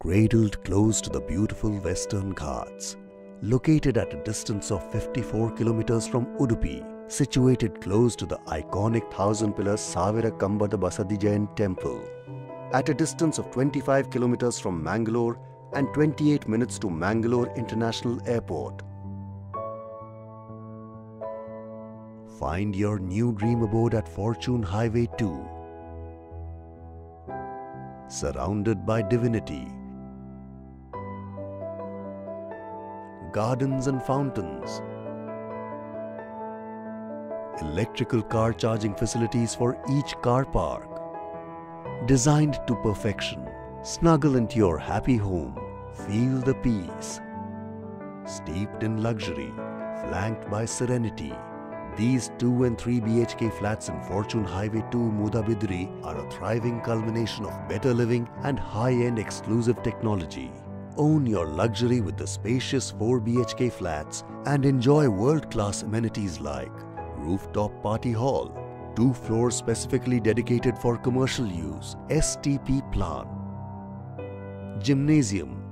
cradled close to the beautiful Western Ghats, located at a distance of 54 kilometers from Udupi, situated close to the iconic thousand pillar Savira Kambada Basadi Jain temple. At a distance of 25 kilometers from Mangalore and 28 minutes to Mangalore International Airport. Find your new dream abode at Fortune Heights 2. Surrounded by divinity, gardens and fountains, electrical car charging facilities for each car park, designed to perfection. Snuggle into your happy home, feel the peace. Steeped in luxury, flanked by serenity, these 2 and 3 BHK flats in Fortune Heights 2 Mudabidri are a thriving culmination of better living and high-end exclusive technology. Own your luxury with the spacious 4 BHK flats and enjoy world-class amenities like rooftop party hall, two floors specifically dedicated for commercial use, STP plan, gymnasium,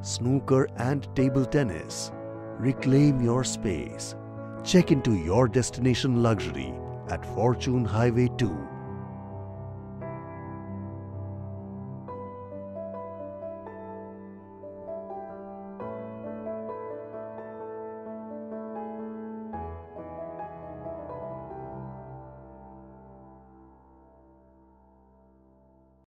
snooker and table tennis. Reclaim your space. Check into your destination luxury at Fortune Heights 2